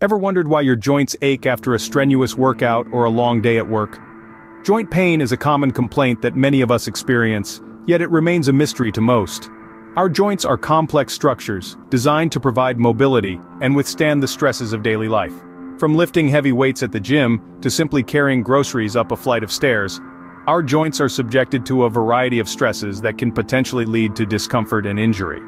Ever wondered why your joints ache after a strenuous workout or a long day at work? Joint pain is a common complaint that many of us experience, yet it remains a mystery to most. Our joints are complex structures, designed to provide mobility and withstand the stresses of daily life. From lifting heavy weights at the gym, to simply carrying groceries up a flight of stairs, our joints are subjected to a variety of stresses that can potentially lead to discomfort and injury.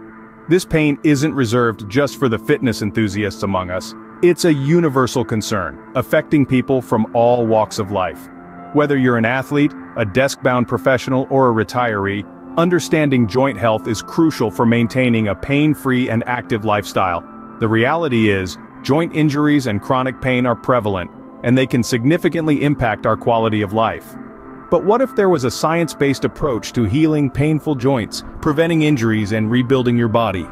This pain isn't reserved just for the fitness enthusiasts among us, it's a universal concern, affecting people from all walks of life. Whether you're an athlete, a desk-bound professional or a retiree, understanding joint health is crucial for maintaining a pain-free and active lifestyle. The reality is, joint injuries and chronic pain are prevalent, and they can significantly impact our quality of life. But what if there was a science-based approach to healing painful joints, preventing injuries and rebuilding your body?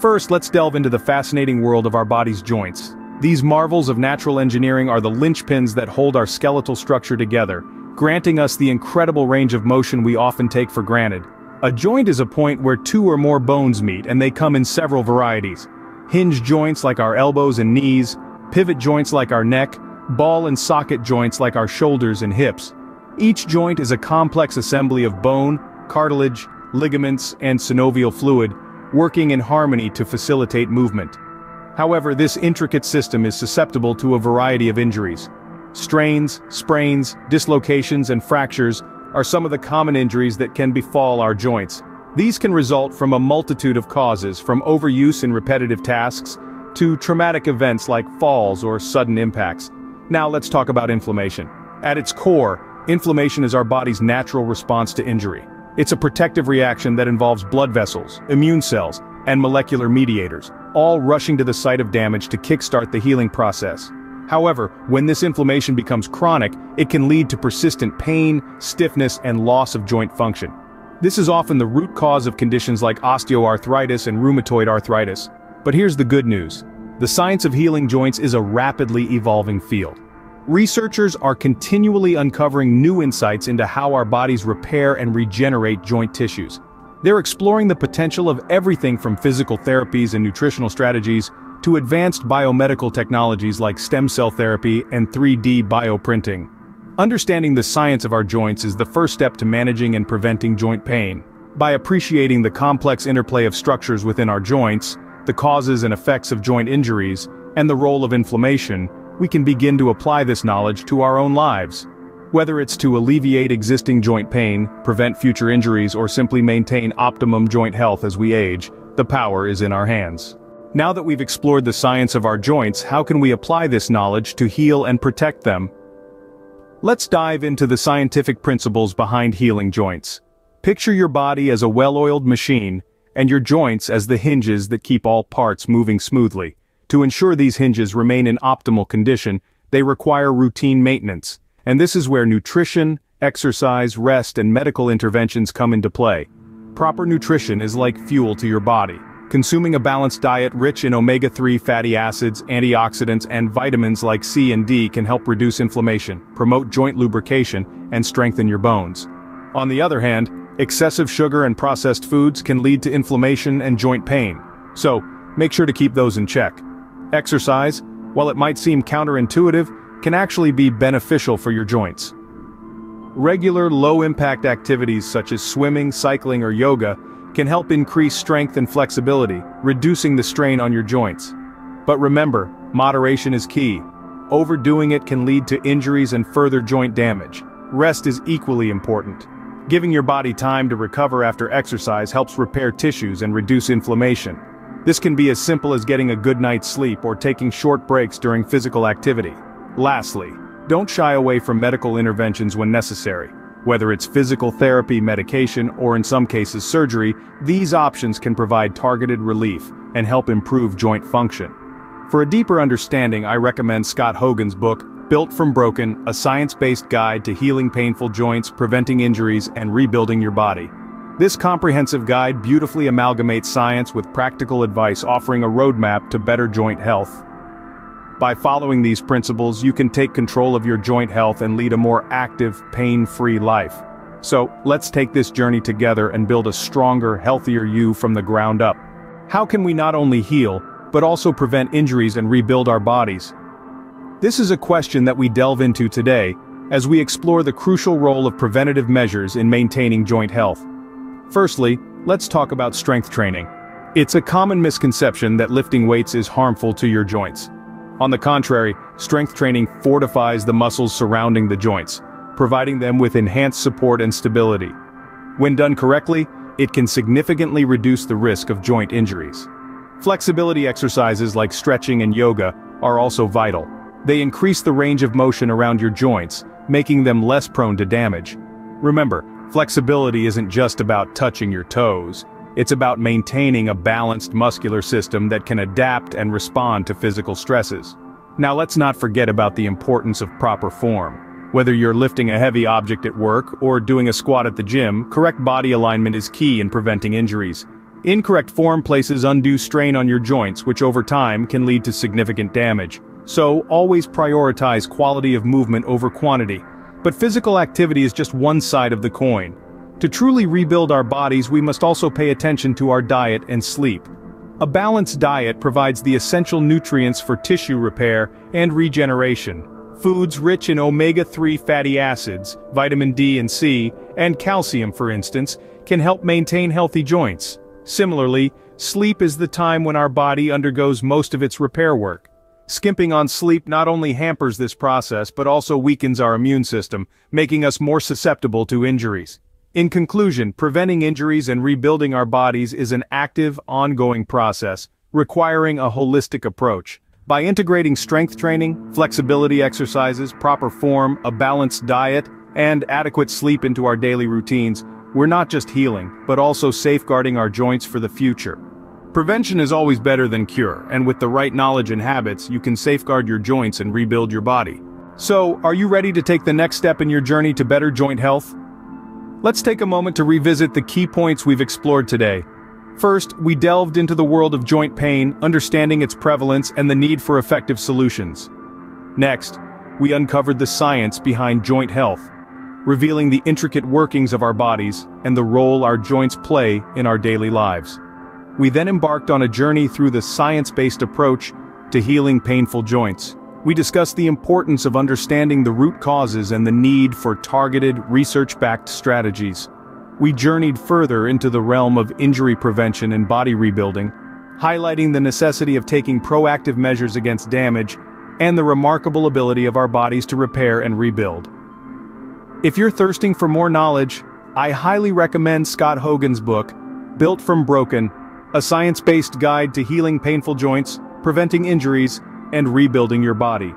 First, let's delve into the fascinating world of our body's joints. These marvels of natural engineering are the linchpins that hold our skeletal structure together, granting us the incredible range of motion we often take for granted. A joint is a point where two or more bones meet and they come in several varieties. Hinge joints like our elbows and knees, pivot joints like our neck, ball and socket joints like our shoulders and hips. Each joint is a complex assembly of bone, cartilage, ligaments, and synovial fluid, working in harmony to facilitate movement. However, this intricate system is susceptible to a variety of injuries. Strains, sprains, dislocations and fractures are some of the common injuries that can befall our joints. These can result from a multitude of causes from overuse in repetitive tasks to traumatic events like falls or sudden impacts. Now let's talk about inflammation. At its core, inflammation is our body's natural response to injury. It's a protective reaction that involves blood vessels, immune cells, and molecular mediators, all rushing to the site of damage to kickstart the healing process. However, when this inflammation becomes chronic, it can lead to persistent pain, stiffness, and loss of joint function. This is often the root cause of conditions like osteoarthritis and rheumatoid arthritis. But here's the good news. The science of healing joints is a rapidly evolving field. Researchers are continually uncovering new insights into how our bodies repair and regenerate joint tissues. They're exploring the potential of everything from physical therapies and nutritional strategies to advanced biomedical technologies like stem cell therapy and 3D bioprinting. Understanding the science of our joints is the first step to managing and preventing joint pain. By appreciating the complex interplay of structures within our joints, the causes and effects of joint injuries, and the role of inflammation, we can begin to apply this knowledge to our own lives. Whether it's to alleviate existing joint pain, prevent future injuries or simply maintain optimum joint health as we age, the power is in our hands. Now that we've explored the science of our joints, how can we apply this knowledge to heal and protect them? Let's dive into the scientific principles behind healing joints. Picture your body as a well-oiled machine, and your joints as the hinges that keep all parts moving smoothly. To ensure these hinges remain in optimal condition, they require routine maintenance, and this is where nutrition, exercise, rest and medical interventions come into play. Proper nutrition is like fuel to your body. Consuming a balanced diet rich in omega-3 fatty acids, antioxidants and vitamins like C and D can help reduce inflammation, promote joint lubrication, and strengthen your bones. On the other hand, excessive sugar and processed foods can lead to inflammation and joint pain. So, make sure to keep those in check. Exercise, while it might seem counterintuitive, can actually be beneficial for your joints. Regular low-impact activities such as swimming, cycling or yoga can help increase strength and flexibility, reducing the strain on your joints. But remember, moderation is key. Overdoing it can lead to injuries and further joint damage. Rest is equally important. Giving your body time to recover after exercise helps repair tissues and reduce inflammation. This can be as simple as getting a good night's sleep or taking short breaks during physical activity. Lastly, don't shy away from medical interventions when necessary. Whether it's physical therapy, medication, or in some cases surgery, these options can provide targeted relief and help improve joint function. For a deeper understanding I recommend Scott Hogan's book, Built from Broken, a science-based guide to healing painful joints, preventing injuries, and rebuilding your body. This comprehensive guide beautifully amalgamates science with practical advice offering a roadmap to better joint health. By following these principles you can take control of your joint health and lead a more active, pain-free life. So, let's take this journey together and build a stronger, healthier you from the ground up. How can we not only heal, but also prevent injuries and rebuild our bodies? This is a question that we delve into today, as we explore the crucial role of preventative measures in maintaining joint health. Firstly, let's talk about strength training. It's a common misconception that lifting weights is harmful to your joints. On the contrary, strength training fortifies the muscles surrounding the joints, providing them with enhanced support and stability. When done correctly, it can significantly reduce the risk of joint injuries. Flexibility exercises like stretching and yoga are also vital. They increase the range of motion around your joints, making them less prone to damage. Remember, flexibility isn't just about touching your toes, it's about maintaining a balanced muscular system that can adapt and respond to physical stresses. Now let's not forget about the importance of proper form. Whether you're lifting a heavy object at work or doing a squat at the gym, correct body alignment is key in preventing injuries. Incorrect form places undue strain on your joints which over time can lead to significant damage. So, always prioritize quality of movement over quantity. But physical activity is just one side of the coin. To truly rebuild our bodies we must also pay attention to our diet and sleep. A balanced diet provides the essential nutrients for tissue repair and regeneration. Foods rich in omega-3 fatty acids, vitamin D and C, and calcium for instance, can help maintain healthy joints. Similarly, sleep is the time when our body undergoes most of its repair work. Skimping on sleep not only hampers this process but also weakens our immune system, making us more susceptible to injuries. In conclusion, preventing injuries and rebuilding our bodies is an active, ongoing process, requiring a holistic approach. By integrating strength training, flexibility exercises, proper form, a balanced diet, and adequate sleep into our daily routines, we're not just healing, but also safeguarding our joints for the future. Prevention is always better than cure, and with the right knowledge and habits, you can safeguard your joints and rebuild your body. So, are you ready to take the next step in your journey to better joint health? Let's take a moment to revisit the key points we've explored today. First, we delved into the world of joint pain, understanding its prevalence and the need for effective solutions. Next, we uncovered the science behind joint health, revealing the intricate workings of our bodies and the role our joints play in our daily lives. We then embarked on a journey through the science-based approach to healing painful joints. We discussed the importance of understanding the root causes and the need for targeted, research-backed strategies. We journeyed further into the realm of injury prevention and body rebuilding, highlighting the necessity of taking proactive measures against damage and the remarkable ability of our bodies to repair and rebuild. If you're thirsting for more knowledge, I highly recommend Scott Hogan's book, Built from Broken, a science-based guide to healing painful joints, preventing injuries, and rebuilding your body.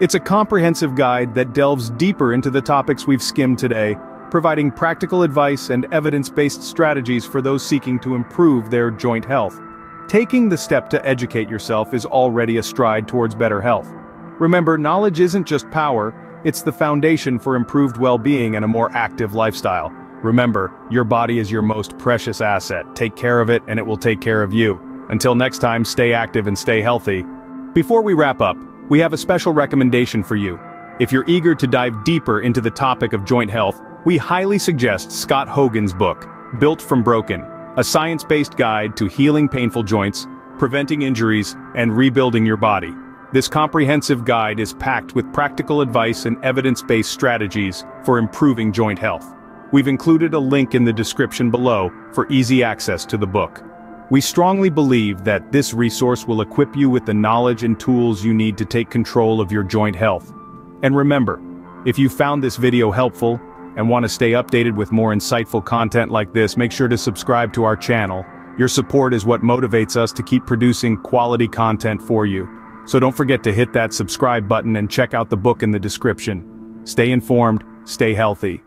It's a comprehensive guide that delves deeper into the topics we've skimmed today, providing practical advice and evidence-based strategies for those seeking to improve their joint health. Taking the step to educate yourself is already a stride towards better health. Remember, knowledge isn't just power, it's the foundation for improved well-being and a more active lifestyle. Remember, your body is your most precious asset. Take care of it and it will take care of you. Until next time, stay active and stay healthy. Before we wrap up, we have a special recommendation for you. If you're eager to dive deeper into the topic of joint health, we highly suggest Scott Hogan's book, Built from Broken, a science-based guide to healing painful joints, preventing injuries, and rebuilding your body. This comprehensive guide is packed with practical advice and evidence-based strategies for improving joint health. We've included a link in the description below for easy access to the book. We strongly believe that this resource will equip you with the knowledge and tools you need to take control of your joint health. And remember, if you found this video helpful and want to stay updated with more insightful content like this, make sure to subscribe to our channel. Your support is what motivates us to keep producing quality content for you. So don't forget to hit that subscribe button and check out the book in the description. Stay informed, stay healthy.